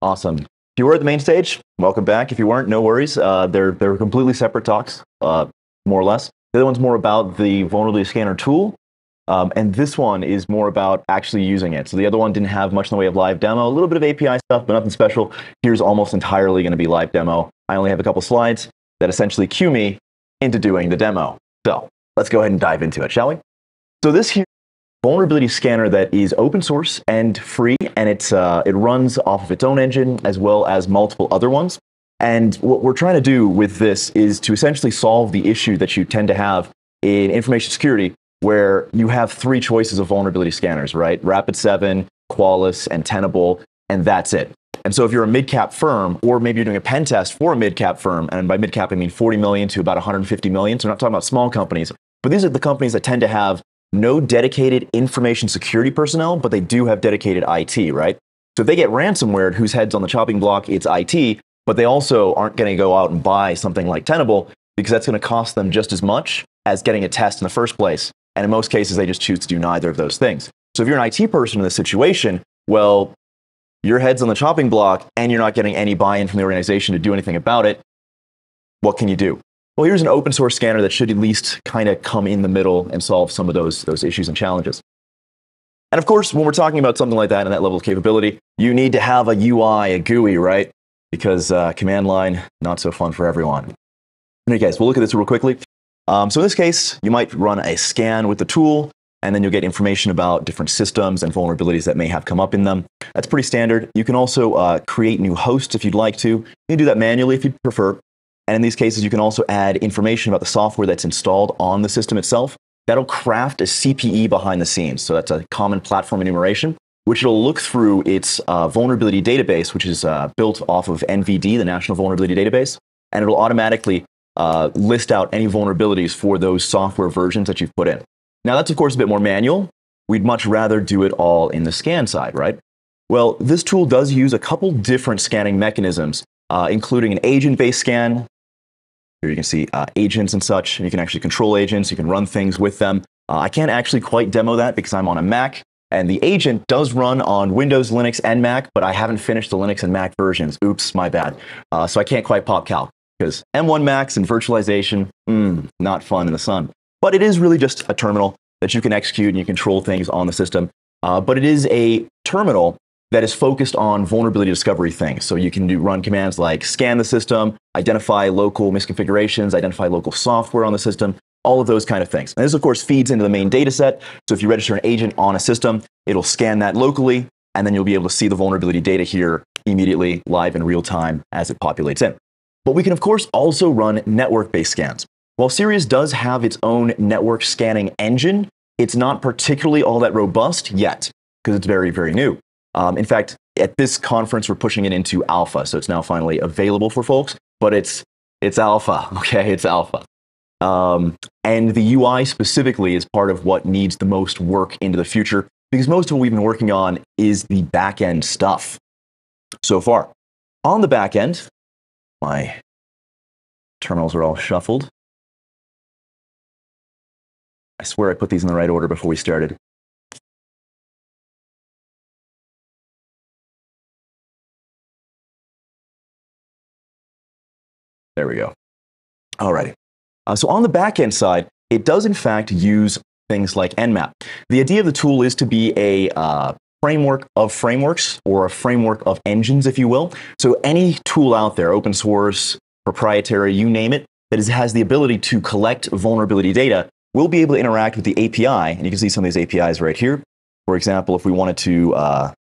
Awesome. If you were at the main stage, welcome back. If you weren't, no worries. Uh, they're, they're completely separate talks, uh, more or less. The other one's more about the vulnerability scanner tool. Um, and this one is more about actually using it. So the other one didn't have much in the way of live demo, a little bit of API stuff, but nothing special. Here's almost entirely going to be live demo. I only have a couple slides that essentially cue me into doing the demo. So let's go ahead and dive into it, shall we? So this here vulnerability scanner that is open source and free, and it's, uh, it runs off of its own engine as well as multiple other ones. And what we're trying to do with this is to essentially solve the issue that you tend to have in information security, where you have three choices of vulnerability scanners, right? Rapid7, Qualys, and Tenable, and that's it. And so if you're a mid-cap firm, or maybe you're doing a pen test for a mid-cap firm, and by mid-cap I mean 40 million to about 150 million, so we're not talking about small companies, but these are the companies that tend to have no dedicated information security personnel, but they do have dedicated IT, right? So if they get ransomware, whose head's on the chopping block, it's IT, but they also aren't going to go out and buy something like Tenable because that's going to cost them just as much as getting a test in the first place. And in most cases, they just choose to do neither of those things. So if you're an IT person in this situation, well, your head's on the chopping block and you're not getting any buy in from the organization to do anything about it. What can you do? Well, here's an open source scanner that should at least kind of come in the middle and solve some of those, those issues and challenges. And of course, when we're talking about something like that and that level of capability, you need to have a UI, a GUI, right? Because uh, command line, not so fun for everyone. In any case, we'll look at this real quickly. Um, so in this case, you might run a scan with the tool, and then you'll get information about different systems and vulnerabilities that may have come up in them. That's pretty standard. You can also uh, create new hosts if you'd like to. You can do that manually if you prefer. And in these cases, you can also add information about the software that's installed on the system itself. That'll craft a CPE behind the scenes. So that's a common platform enumeration, which it'll look through its uh, vulnerability database, which is uh, built off of NVD, the National Vulnerability Database. And it'll automatically uh, list out any vulnerabilities for those software versions that you've put in. Now, that's of course a bit more manual. We'd much rather do it all in the scan side, right? Well, this tool does use a couple different scanning mechanisms, uh, including an agent based scan, here you can see uh, agents and such. You can actually control agents. You can run things with them. Uh, I can't actually quite demo that because I'm on a Mac. And the agent does run on Windows, Linux, and Mac, but I haven't finished the Linux and Mac versions. Oops, my bad. Uh, so I can't quite pop calc because M1 Macs and virtualization, mm, not fun in the sun. But it is really just a terminal that you can execute and you control things on the system. Uh, but it is a terminal that is focused on vulnerability discovery things. So you can do run commands like scan the system, identify local misconfigurations, identify local software on the system, all of those kind of things. And this, of course, feeds into the main data set. So if you register an agent on a system, it'll scan that locally, and then you'll be able to see the vulnerability data here immediately, live in real time as it populates in. But we can, of course, also run network based scans. While Sirius does have its own network scanning engine, it's not particularly all that robust yet because it's very, very new. Um, in fact, at this conference, we're pushing it into alpha, so it's now finally available for folks. But it's it's alpha, okay? It's alpha. Um, and the UI specifically is part of what needs the most work into the future because most of what we've been working on is the back end stuff so far. On the back end, my terminals are all shuffled. I swear I put these in the right order before we started. There we go. All righty. Uh, so on the backend side, it does in fact use things like Nmap. The idea of the tool is to be a uh, framework of frameworks or a framework of engines, if you will. So any tool out there, open source, proprietary, you name it, that is, has the ability to collect vulnerability data will be able to interact with the API. And you can see some of these APIs right here. For example, if we wanted to uh,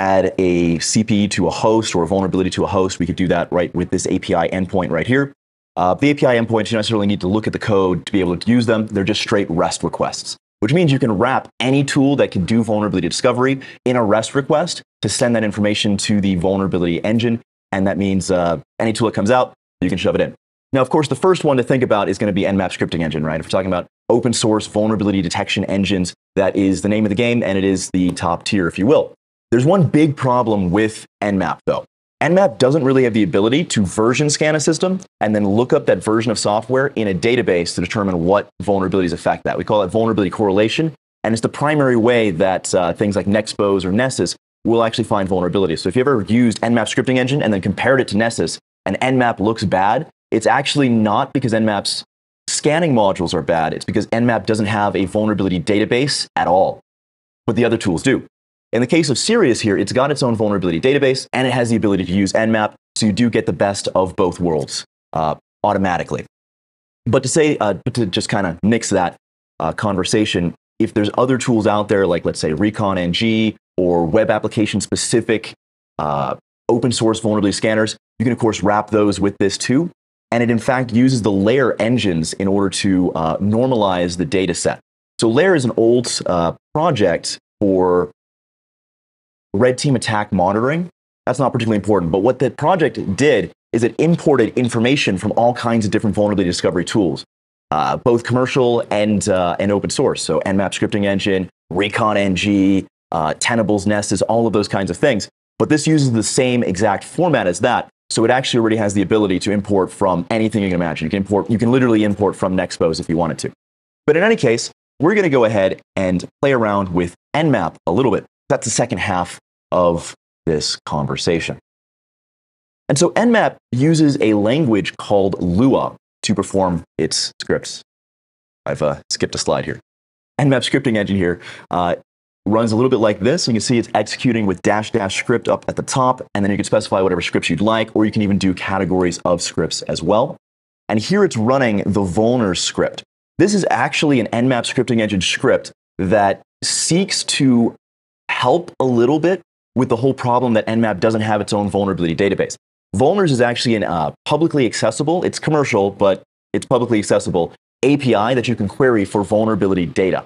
add a CPE to a host or a vulnerability to a host, we could do that right with this API endpoint right here. Uh, the API endpoints, you don't necessarily need to look at the code to be able to use them. They're just straight REST requests, which means you can wrap any tool that can do vulnerability discovery in a REST request to send that information to the vulnerability engine. And that means uh, any tool that comes out, you can shove it in. Now, of course, the first one to think about is going to be Nmap scripting engine, right? If we're talking about open source vulnerability detection engines, that is the name of the game and it is the top tier, if you will. There's one big problem with Nmap, though. Nmap doesn't really have the ability to version scan a system and then look up that version of software in a database to determine what vulnerabilities affect that. We call that vulnerability correlation, and it's the primary way that uh, things like Nexpose or Nessus will actually find vulnerabilities. So if you ever used Nmap scripting engine and then compared it to Nessus and Nmap looks bad, it's actually not because Nmap's scanning modules are bad. It's because Nmap doesn't have a vulnerability database at all, but the other tools do. In the case of Sirius here, it's got its own vulnerability database and it has the ability to use Nmap, so you do get the best of both worlds uh, automatically. But to say, uh, to just kind of mix that uh, conversation, if there's other tools out there, like let's say Recon NG or web application specific uh, open source vulnerability scanners, you can of course wrap those with this too. And it in fact uses the layer engines in order to uh, normalize the data set. So layer is an old uh, project for red team attack monitoring. That's not particularly important. But what the project did is it imported information from all kinds of different vulnerability discovery tools, uh, both commercial and, uh, and open source. So Nmap scripting engine, Recon NG, uh, Tenables, Nessus, all of those kinds of things. But this uses the same exact format as that. So it actually already has the ability to import from anything you can imagine. You can import, you can literally import from Nexpose if you wanted to. But in any case, we're going to go ahead and play around with Nmap a little bit. That's the second half of this conversation. And so Nmap uses a language called Lua to perform its scripts. I've uh, skipped a slide here. Nmap scripting engine here uh, runs a little bit like this. You can see it's executing with dash dash script up at the top, and then you can specify whatever scripts you'd like, or you can even do categories of scripts as well. And here it's running the vulner script. This is actually an Nmap scripting engine script that seeks to help a little bit with the whole problem that Nmap doesn't have its own vulnerability database. Vulners is actually a uh, publicly accessible, it's commercial, but it's publicly accessible API that you can query for vulnerability data,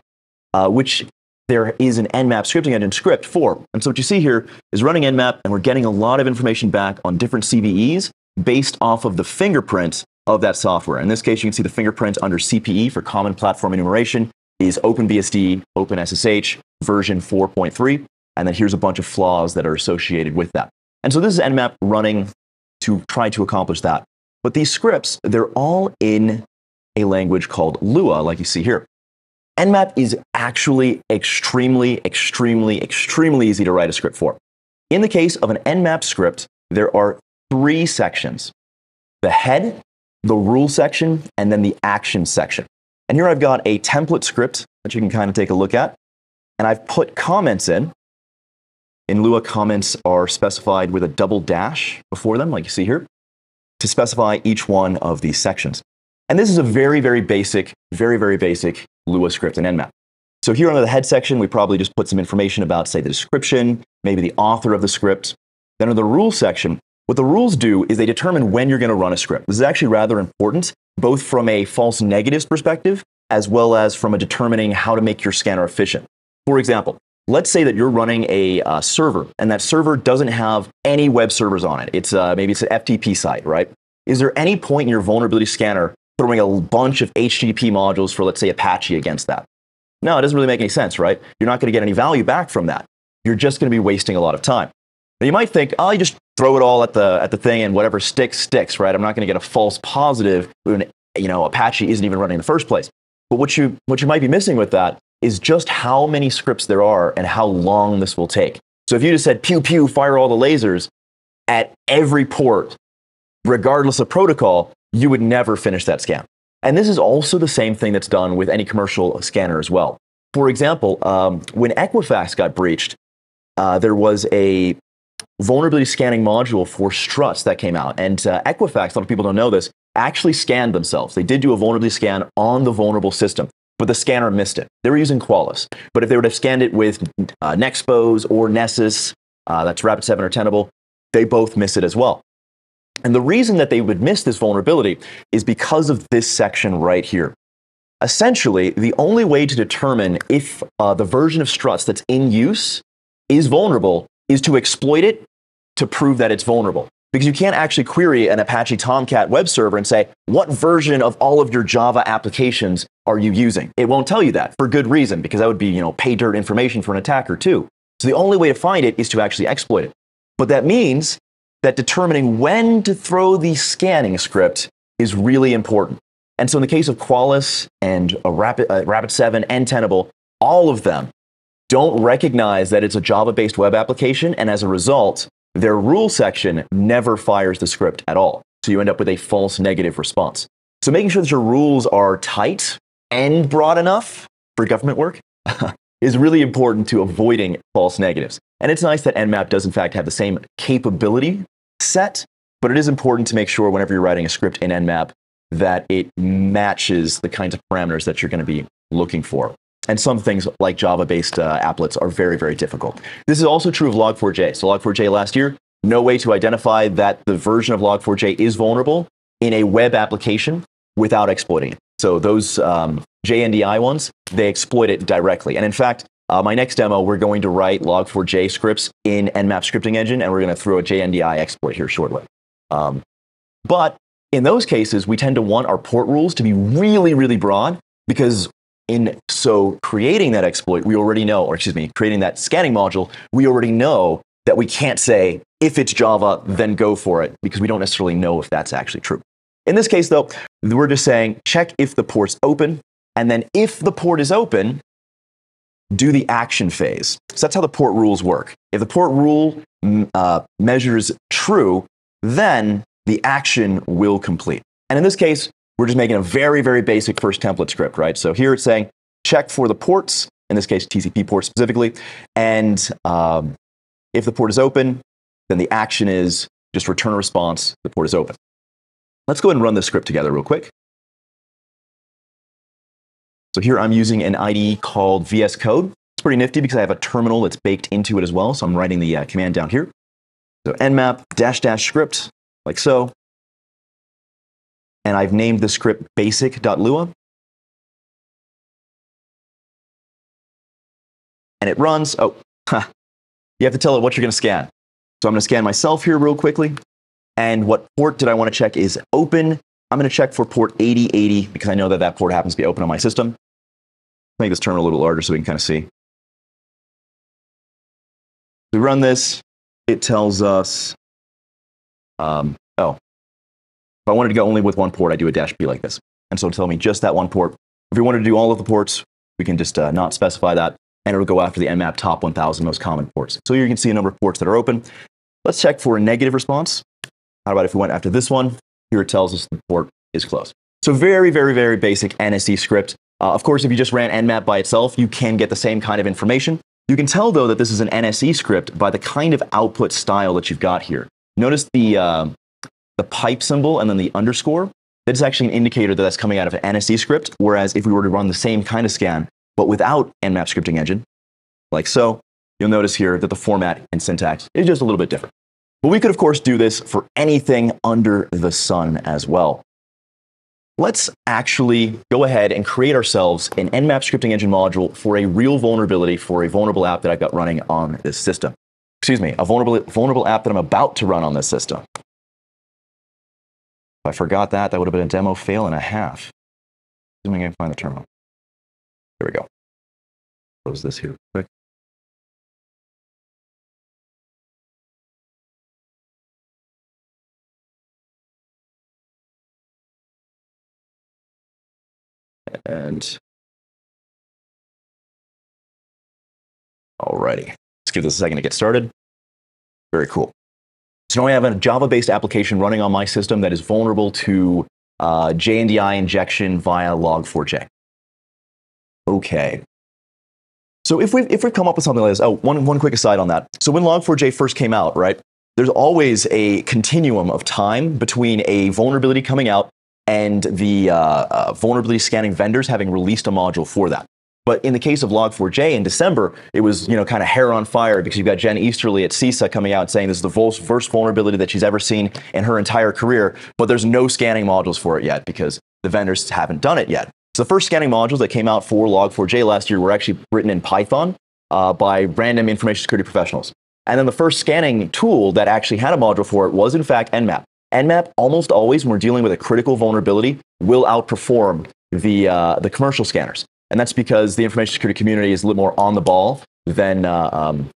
uh, which there is an Nmap scripting engine script for. And so what you see here is running Nmap, and we're getting a lot of information back on different CVEs based off of the fingerprint of that software. In this case, you can see the fingerprint under CPE for Common Platform Enumeration is OpenBSD, OpenSSH version 4.3. And then here's a bunch of flaws that are associated with that. And so this is Nmap running to try to accomplish that. But these scripts, they're all in a language called Lua, like you see here. Nmap is actually extremely, extremely, extremely easy to write a script for. In the case of an Nmap script, there are three sections the head, the rule section, and then the action section. And here I've got a template script that you can kind of take a look at. And I've put comments in in Lua, comments are specified with a double dash before them, like you see here, to specify each one of these sections. And this is a very, very basic, very, very basic Lua script in Nmap. So here under the head section, we probably just put some information about, say, the description, maybe the author of the script. Then in the rule section, what the rules do is they determine when you're going to run a script. This is actually rather important, both from a false negatives perspective, as well as from a determining how to make your scanner efficient. For example, Let's say that you're running a uh, server and that server doesn't have any web servers on it. It's uh, maybe it's an FTP site, right? Is there any point in your vulnerability scanner throwing a bunch of HTTP modules for, let's say, Apache against that? No, it doesn't really make any sense, right? You're not going to get any value back from that. You're just going to be wasting a lot of time. Now, you might think, oh, you just throw it all at the, at the thing and whatever sticks, sticks, right? I'm not going to get a false positive when, you know, Apache isn't even running in the first place. But what you, what you might be missing with that is just how many scripts there are and how long this will take. So if you just said pew pew, fire all the lasers at every port, regardless of protocol, you would never finish that scan. And this is also the same thing that's done with any commercial scanner as well. For example, um, when Equifax got breached, uh, there was a vulnerability scanning module for struts that came out. And uh, Equifax, a lot of people don't know this, actually scanned themselves. They did do a vulnerability scan on the vulnerable system but the scanner missed it. They were using Qualys. But if they would have scanned it with uh, Nexpose or Nessus, uh, that's Rapid7 or Tenable, they both miss it as well. And the reason that they would miss this vulnerability is because of this section right here. Essentially, the only way to determine if uh, the version of struts that's in use is vulnerable is to exploit it to prove that it's vulnerable because you can't actually query an Apache Tomcat web server and say, what version of all of your Java applications are you using? It won't tell you that for good reason, because that would be, you know, pay dirt information for an attacker too. So the only way to find it is to actually exploit it. But that means that determining when to throw the scanning script is really important. And so in the case of Qualys and Rapid, uh, Rapid7 and Tenable, all of them don't recognize that it's a Java based web application. And as a result, their rule section never fires the script at all. So you end up with a false negative response. So making sure that your rules are tight and broad enough for government work is really important to avoiding false negatives. And it's nice that Nmap does in fact have the same capability set, but it is important to make sure whenever you're writing a script in Nmap that it matches the kinds of parameters that you're going to be looking for. And some things like Java based uh, applets are very, very difficult. This is also true of Log4j. So, Log4j last year, no way to identify that the version of Log4j is vulnerable in a web application without exploiting it. So, those um, JNDI ones, they exploit it directly. And in fact, uh, my next demo, we're going to write Log4j scripts in Nmap scripting engine, and we're going to throw a JNDI exploit here shortly. Um, but in those cases, we tend to want our port rules to be really, really broad because in so creating that exploit, we already know, or excuse me, creating that scanning module, we already know that we can't say if it's Java, then go for it because we don't necessarily know if that's actually true. In this case, though, we're just saying check if the port's open, and then if the port is open, do the action phase. So that's how the port rules work. If the port rule uh, measures true, then the action will complete. And in this case, we're just making a very, very basic first template script, right? So here it's saying check for the ports, in this case, TCP port specifically. And um, if the port is open, then the action is just return a response, the port is open. Let's go ahead and run this script together real quick. So here I'm using an IDE called VS Code. It's pretty nifty because I have a terminal that's baked into it as well. So I'm writing the uh, command down here. So nmap dash dash script, like so and I've named the script basic.lua. And it runs. Oh, huh. you have to tell it what you're going to scan. So I'm going to scan myself here real quickly. And what port did I want to check is open. I'm going to check for port 8080 because I know that that port happens to be open on my system. Make this terminal a little larger so we can kind of see. We run this. It tells us, um, oh, if I wanted to go only with one port, I do a dash B like this. And so it'll tell me just that one port. If we wanted to do all of the ports, we can just uh, not specify that, and it'll go after the Nmap top 1000 most common ports. So here you can see a number of ports that are open. Let's check for a negative response. How about if we went after this one? Here it tells us the port is closed. So very, very, very basic NSE script. Uh, of course, if you just ran Nmap by itself, you can get the same kind of information. You can tell, though, that this is an NSE script by the kind of output style that you've got here. Notice the, uh, the pipe symbol and then the underscore, that's actually an indicator that that's coming out of an NSE script. Whereas if we were to run the same kind of scan, but without Nmap scripting engine, like so, you'll notice here that the format and syntax is just a little bit different. But we could, of course, do this for anything under the sun as well. Let's actually go ahead and create ourselves an Nmap scripting engine module for a real vulnerability for a vulnerable app that I've got running on this system. Excuse me, a vulnerable, vulnerable app that I'm about to run on this system. If I forgot that, that would have been a demo fail and a half. Assuming I can find the terminal. There we go. Close this here quick. And alrighty, let's give this a second to get started. Very cool. So now I have a Java-based application running on my system that is vulnerable to uh, JNDI injection via Log4j. Okay. So if we've, if we've come up with something like this, oh, one, one quick aside on that. So when Log4j first came out, right, there's always a continuum of time between a vulnerability coming out and the uh, uh, vulnerability scanning vendors having released a module for that. But in the case of Log4j in December, it was you know kind of hair on fire because you've got Jen Easterly at CISA coming out saying this is the first vulnerability that she's ever seen in her entire career, but there's no scanning modules for it yet because the vendors haven't done it yet. So the first scanning modules that came out for Log4j last year were actually written in Python uh, by random information security professionals. And then the first scanning tool that actually had a module for it was in fact Nmap. Nmap almost always, when we're dealing with a critical vulnerability, will outperform the, uh, the commercial scanners. And that's because the information security community is a little more on the ball than uh, um,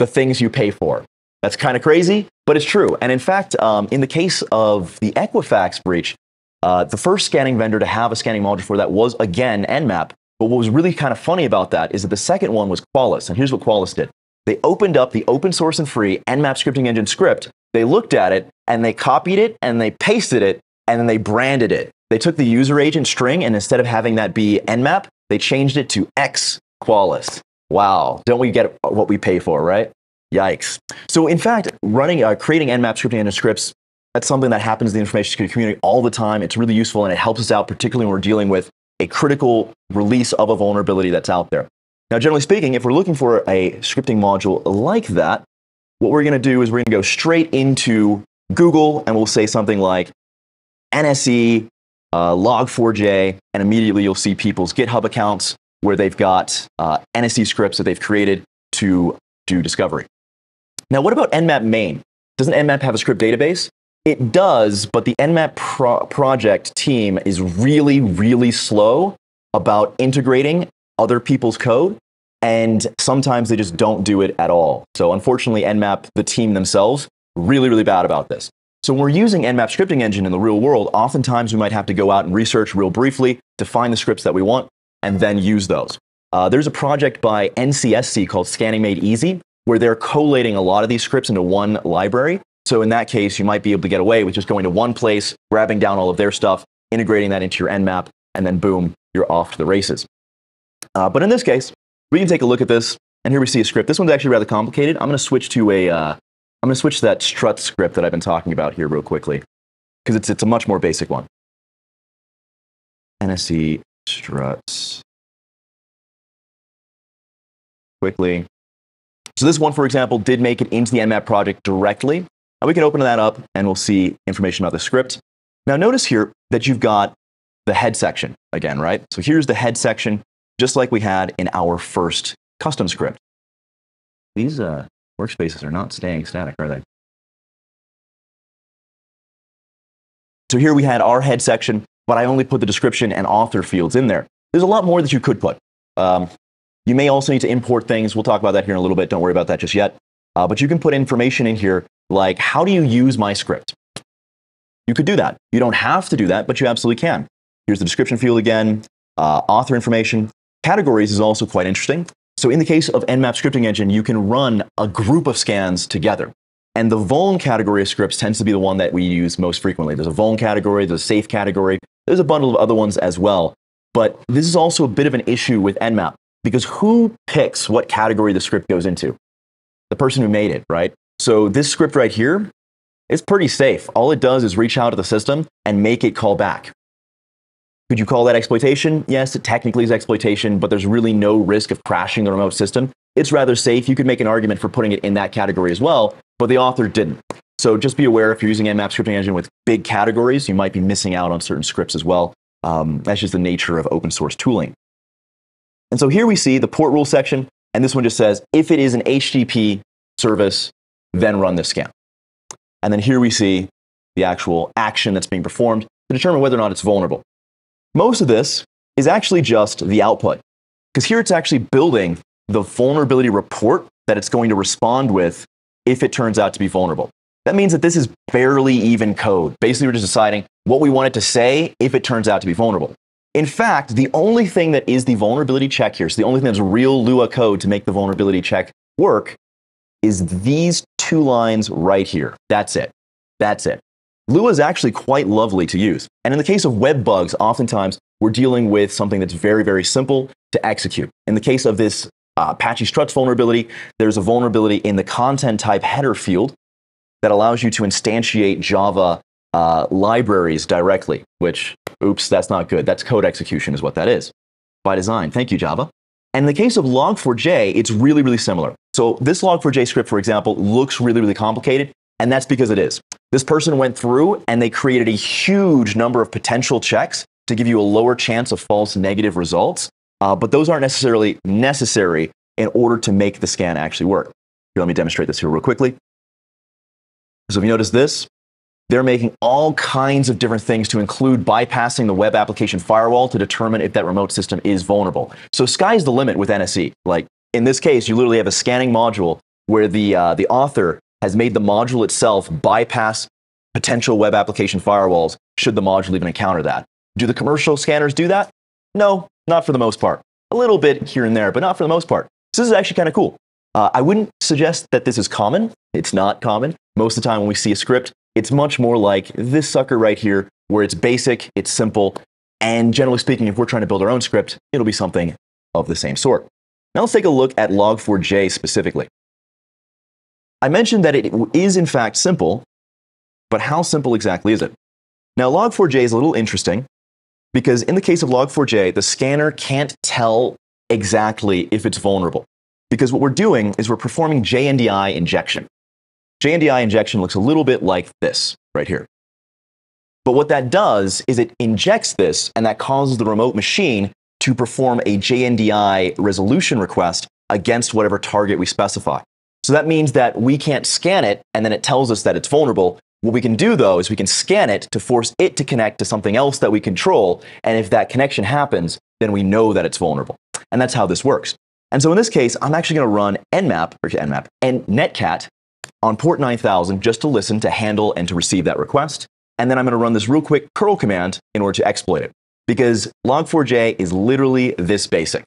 the things you pay for. That's kind of crazy, but it's true. And in fact, um, in the case of the Equifax breach, uh, the first scanning vendor to have a scanning module for that was again Nmap. But what was really kind of funny about that is that the second one was Qualys. And here's what Qualys did they opened up the open source and free Nmap scripting engine script. They looked at it and they copied it and they pasted it and then they branded it. They took the user agent string and instead of having that be Nmap, they changed it to X Qualys. Wow, don't we get what we pay for, right? Yikes. So in fact, running, uh, creating Nmap scripting engine scripts, that's something that happens in the information security community all the time. It's really useful and it helps us out, particularly when we're dealing with a critical release of a vulnerability that's out there. Now, generally speaking, if we're looking for a scripting module like that, what we're going to do is we're going to go straight into Google and we'll say something like NSE, uh, Log4j, and immediately you'll see people's GitHub accounts where they've got uh, NSE scripts that they've created to do discovery. Now, what about Nmap main? Doesn't Nmap have a script database? It does, but the Nmap pro- project team is really, really slow about integrating other people's code. And sometimes they just don't do it at all. So unfortunately, Nmap, the team themselves, really, really bad about this. So when we're using Nmap scripting engine in the real world, oftentimes we might have to go out and research real briefly to find the scripts that we want and then use those. Uh, there's a project by NCSC called Scanning Made Easy, where they're collating a lot of these scripts into one library. So in that case, you might be able to get away with just going to one place, grabbing down all of their stuff, integrating that into your Nmap, and then boom, you're off to the races. Uh, but in this case, we can take a look at this, and here we see a script. This one's actually rather complicated. I'm going to switch to a, uh, I'm going to switch to that strut script that I've been talking about here real quickly, because it's, it's a much more basic one. NSE struts quickly. So this one, for example, did make it into the Nmap project directly. And we can open that up and we'll see information about the script. Now notice here that you've got the head section again, right? So here's the head section, just like we had in our first custom script. These uh, workspaces are not staying static, are they? So here we had our head section, but I only put the description and author fields in there. There's a lot more that you could put. Um, you may also need to import things. We'll talk about that here in a little bit. Don't worry about that just yet. Uh, but you can put information in here like, how do you use my script? You could do that. You don't have to do that, but you absolutely can. Here's the description field again, uh, author information. Categories is also quite interesting. So in the case of Nmap scripting engine, you can run a group of scans together. And the vuln category of scripts tends to be the one that we use most frequently. There's a vuln category, there's a safe category, there's a bundle of other ones as well. But this is also a bit of an issue with Nmap because who picks what category the script goes into? The person who made it, right? So this script right here is pretty safe. All it does is reach out to the system and make it call back. Could you call that exploitation? Yes, it technically is exploitation, but there's really no risk of crashing the remote system. It's rather safe. You could make an argument for putting it in that category as well, but the author didn't. So just be aware if you're using Nmap scripting engine with big categories, you might be missing out on certain scripts as well. Um, that's just the nature of open source tooling. And so here we see the port rule section, and this one just says, if it is an HTTP service, then run this scan. And then here we see the actual action that's being performed to determine whether or not it's vulnerable. Most of this is actually just the output, because here it's actually building the vulnerability report that it's going to respond with if it turns out to be vulnerable. That means that this is barely even code. Basically, we're just deciding what we want it to say if it turns out to be vulnerable. In fact, the only thing that is the vulnerability check here, so the only thing that's real Lua code to make the vulnerability check work, is these two lines right here. That's it. That's it. Lua is actually quite lovely to use. And in the case of web bugs, oftentimes we're dealing with something that's very, very simple to execute. In the case of this uh, Apache Struts vulnerability, there's a vulnerability in the content type header field that allows you to instantiate Java uh, libraries directly, which, oops, that's not good. That's code execution, is what that is by design. Thank you, Java. And in the case of log4j, it's really, really similar. So this log4j script, for example, looks really, really complicated, and that's because it is. This person went through and they created a huge number of potential checks to give you a lower chance of false negative results, uh, but those aren't necessarily necessary in order to make the scan actually work. Here, let me demonstrate this here real quickly. So if you notice this, they're making all kinds of different things to include bypassing the web application firewall to determine if that remote system is vulnerable. So sky's the limit with NSE. Like in this case, you literally have a scanning module where the, uh, the author has made the module itself bypass potential web application firewalls should the module even encounter that. Do the commercial scanners do that? No, not for the most part. a little bit here and there, but not for the most part. So this is actually kind of cool. Uh, I wouldn't suggest that this is common. It's not common. Most of the time when we see a script, it's much more like this sucker right here, where it's basic, it's simple, and generally speaking, if we're trying to build our own script, it'll be something of the same sort. Now let's take a look at log4j specifically. I mentioned that it is in fact simple, but how simple exactly is it? Now log4j is a little interesting because in the case of log4j, the scanner can't tell exactly if it's vulnerable. Because what we're doing is we're performing JNDI injection. JNDI injection looks a little bit like this right here. But what that does is it injects this, and that causes the remote machine to perform a JNDI resolution request against whatever target we specify. So that means that we can't scan it, and then it tells us that it's vulnerable. What we can do, though, is we can scan it to force it to connect to something else that we control. And if that connection happens, then we know that it's vulnerable. And that's how this works. And so in this case, I'm actually going to run nmap, or nmap, and netcat on port 9000 just to listen to handle and to receive that request. And then I'm going to run this real quick curl command in order to exploit it. Because log4j is literally this basic.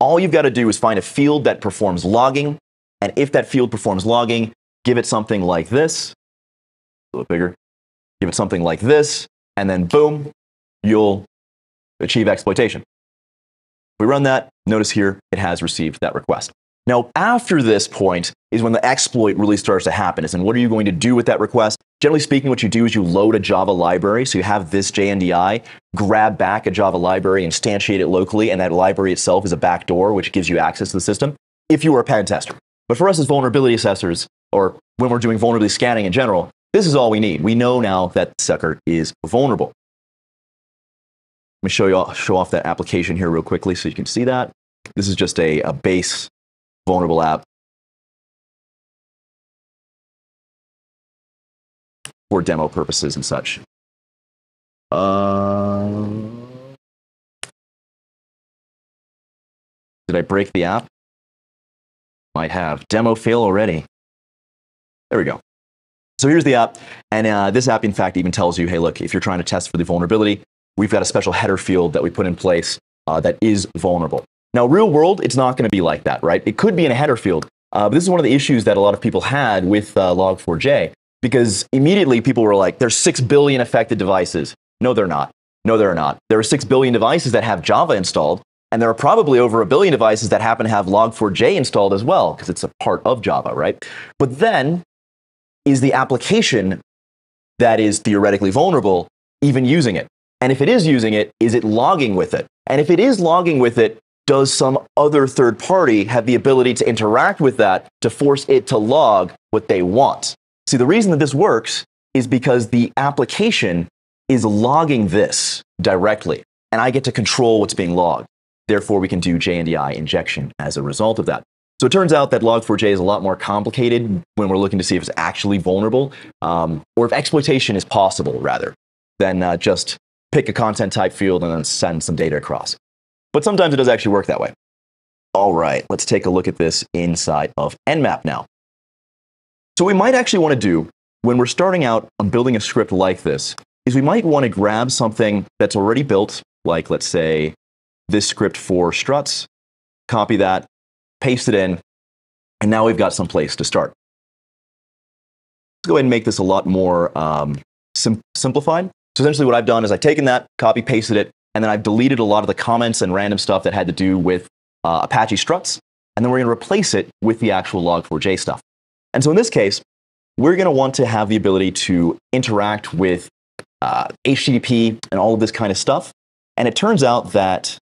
All you've got to do is find a field that performs logging. And if that field performs logging, give it something like this. A little bigger. Give it something like this. And then boom, you'll achieve exploitation. If we run that, notice here it has received that request. Now, after this point is when the exploit really starts to happen. And what are you going to do with that request? Generally speaking, what you do is you load a Java library. So you have this JNDI, grab back a Java library, instantiate it locally, and that library itself is a backdoor, which gives you access to the system if you are a pen tester. But for us as vulnerability assessors, or when we're doing vulnerability scanning in general, this is all we need. We know now that sucker is vulnerable. Let me show you show off that application here real quickly so you can see that. This is just a, a base vulnerable app for demo purposes and such. Uh, did I break the app? Might have. Demo fail already. There we go. So here's the app. And uh, this app, in fact, even tells you, hey, look, if you're trying to test for the vulnerability, we've got a special header field that we put in place uh, that is vulnerable. Now, real world, it's not going to be like that, right? It could be in a header field. Uh, but this is one of the issues that a lot of people had with uh, Log4j because immediately people were like, there's 6 billion affected devices. No, they're not. No, there are not. There are 6 billion devices that have Java installed, and there are probably over a billion devices that happen to have Log4j installed as well, because it's a part of Java, right? But then, is the application that is theoretically vulnerable even using it? And if it is using it, is it logging with it? And if it is logging with it, does some other third party have the ability to interact with that to force it to log what they want? See, the reason that this works is because the application is logging this directly, and I get to control what's being logged. Therefore, we can do JNDI injection as a result of that. So it turns out that Log4j is a lot more complicated when we're looking to see if it's actually vulnerable, um, or if exploitation is possible, rather, than uh, just pick a content type field and then send some data across. But sometimes it does actually work that way. All right, let's take a look at this inside of Nmap now. So we might actually want to do, when we're starting out on building a script like this, is we might want to grab something that's already built, like let's say this script for struts, copy that, paste it in, and now we've got some place to start. Let's go ahead and make this a lot more um, sim simplified. So essentially what I've done is I've taken that, copy pasted it, and then I've deleted a lot of the comments and random stuff that had to do with uh, Apache struts. And then we're going to replace it with the actual log4j stuff. And so in this case, we're going to want to have the ability to interact with uh, HTTP and all of this kind of stuff. And it turns out that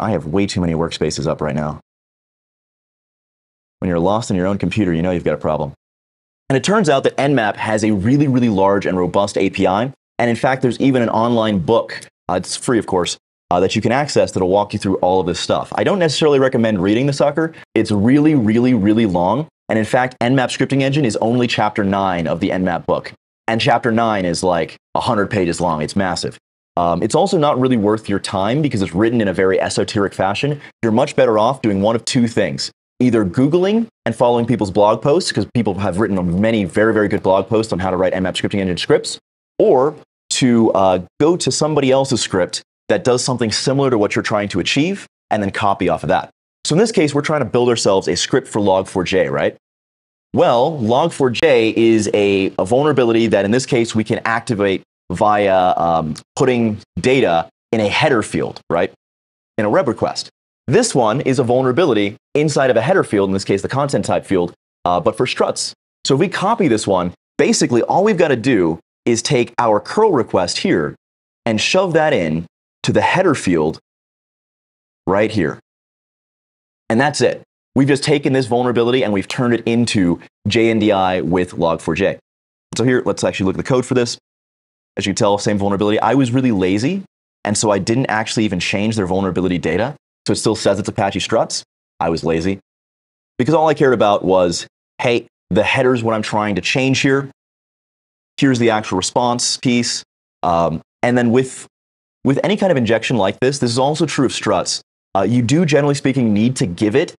I have way too many workspaces up right now. When you're lost in your own computer, you know you've got a problem. And it turns out that Nmap has a really, really large and robust API and in fact, there's even an online book, uh, it's free, of course, uh, that you can access that'll walk you through all of this stuff. I don't necessarily recommend reading the sucker. It's really, really, really long. And in fact, Nmap Scripting Engine is only chapter 9 of the Nmap book. And chapter 9 is like 100 pages long. It's massive. Um, it's also not really worth your time because it's written in a very esoteric fashion. You're much better off doing one of two things either Googling and following people's blog posts, because people have written many very, very good blog posts on how to write Nmap Scripting Engine scripts, or to uh, go to somebody else's script that does something similar to what you're trying to achieve and then copy off of that. So in this case, we're trying to build ourselves a script for log4j, right? Well, log4j is a, a vulnerability that in this case we can activate via um, putting data in a header field, right? In a web request. This one is a vulnerability inside of a header field, in this case, the content type field, uh, but for struts. So if we copy this one, basically all we've got to do is take our curl request here and shove that in to the header field right here. And that's it. We've just taken this vulnerability and we've turned it into JNDI with log4j. So here, let's actually look at the code for this. As you can tell, same vulnerability. I was really lazy, and so I didn't actually even change their vulnerability data. So it still says it's Apache struts. I was lazy. Because all I cared about was, hey, the header is what I'm trying to change here. Here's the actual response piece. Um, and then with, with any kind of injection like this, this is also true of struts. Uh, you do, generally speaking, need to give it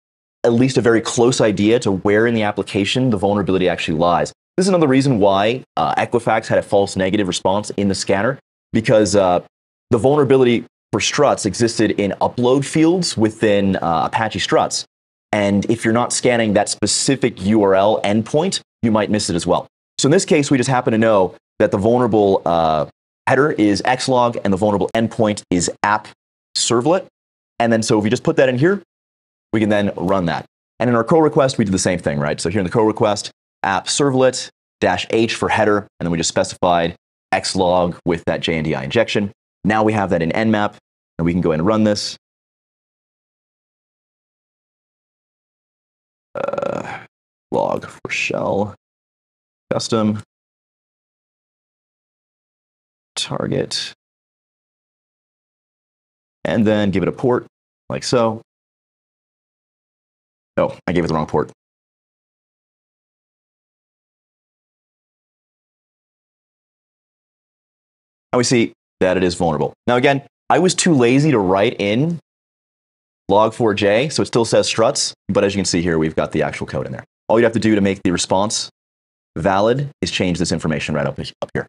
at least a very close idea to where in the application the vulnerability actually lies. This is another reason why uh, Equifax had a false negative response in the scanner, because uh, the vulnerability for struts existed in upload fields within uh, Apache struts. And if you're not scanning that specific URL endpoint, you might miss it as well. So in this case, we just happen to know that the vulnerable uh, header is xlog and the vulnerable endpoint is app servlet. And then so if we just put that in here, we can then run that. And in our curl request, we do the same thing, right? So here in the curl request, app servlet dash h for header, and then we just specified xlog with that JNDI injection. Now we have that in nmap, and we can go ahead and run this. Uh, log for shell custom target and then give it a port like so Oh, I gave it the wrong port. Now we see that it is vulnerable. Now again, I was too lazy to write in log4j, so it still says struts, but as you can see here, we've got the actual code in there. All you have to do to make the response valid is change this information right up, up here.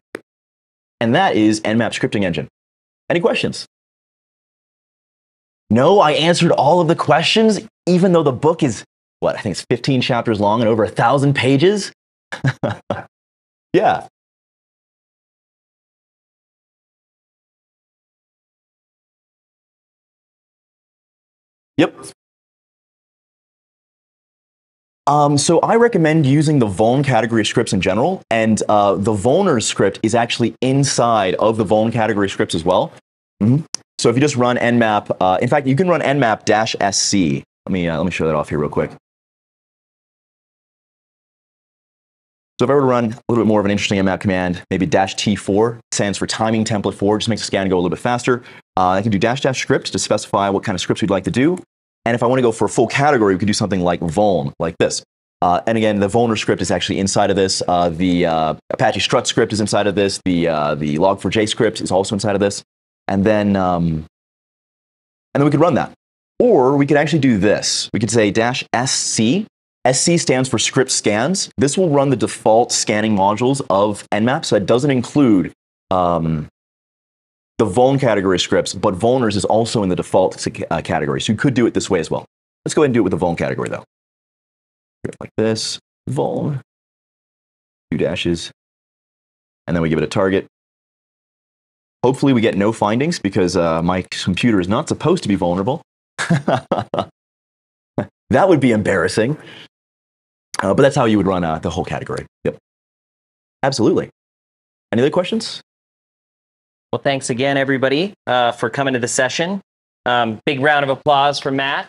And that is Nmap scripting engine. Any questions? No, I answered all of the questions, even though the book is, what, I think it's 15 chapters long and over a thousand pages. yeah. Yep. Um, so I recommend using the vuln category scripts in general, and uh, the vulner script is actually inside of the vuln category scripts as well. Mm-hmm. So if you just run nmap, uh, in fact, you can run nmap dash sc. Let me, uh, let me show that off here real quick. So if I were to run a little bit more of an interesting nmap command, maybe dash T4 stands for timing template 4, just makes the scan go a little bit faster. Uh, I can do dash dash script to specify what kind of scripts we'd like to do. And if I want to go for a full category, we could do something like vuln, like this. Uh, and again, the vulner script is actually inside of this. Uh, the uh, Apache strut script is inside of this. The, uh, the log4j script is also inside of this and then um, and then we could run that. Or we could actually do this. We could say dash sc. SC stands for script scans. This will run the default scanning modules of Nmap, so it doesn't include um, the vuln category scripts, but vulners is also in the default uh, category. So you could do it this way as well. Let's go ahead and do it with the vuln category though. Like this, vuln, two dashes, and then we give it a target. Hopefully, we get no findings because uh, my computer is not supposed to be vulnerable. that would be embarrassing. Uh, but that's how you would run uh, the whole category. Yep. Absolutely. Any other questions? Well, thanks again, everybody, uh, for coming to the session. Um, big round of applause for Matt.